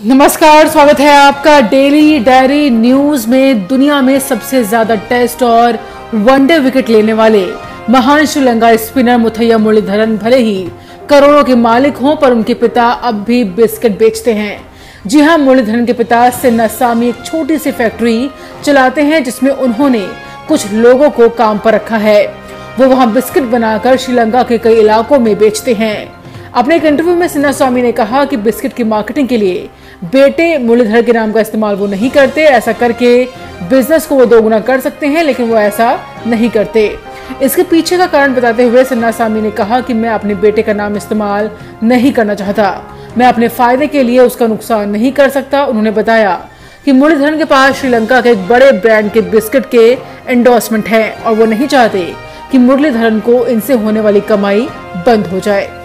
नमस्कार, स्वागत है आपका डेली डायरी न्यूज़ में। दुनिया में सबसे ज़्यादा टेस्ट और वनडे विकेट लेने वाले महान श्रीलंका स्पिनर मुथैया मुरलीधरन भले ही करोड़ों के मालिक हों, पर उनके पिता अब भी बिस्किट बेचते हैं। जी हाँ, मुरलीधरन के पिता सिन्नासामी एक छोटी सी फैक्ट्री चलाते हैं, जिसमें उन्होंने कुछ लोगों को काम पर रखा है। वो वहाँ बिस्किट बनाकर श्रीलंका के कई इलाकों में बेचते हैं। अपने एक इंटरव्यू में सिन्हा स्वामी ने कहा कि बिस्किट की मार्केटिंग के लिए बेटे मुरलीधर के नाम का इस्तेमाल वो नहीं करते, ऐसा करके बिज़नेस को वो दोगुना कर सकते हैं, लेकिन वो ऐसा नहीं करते। इसके पीछे का कारण बताते हुए सिन्हा स्वामी ने कहा कि मैं अपने बेटे का नाम इस्तेमाल नहीं करना चाहता। मैं अपने फ़ायदे के लिए उसका नुकसान नहीं कर सकता। उन्होंने बताया कि मुरलीधरन के पास श्रीलंका के एक बड़े ब्रांड के बिस्किट के एंडोर्समेंट है और वो नहीं चाहते कि मुरलीधरन को इनसे होने वाली कमाई बंद हो जाए।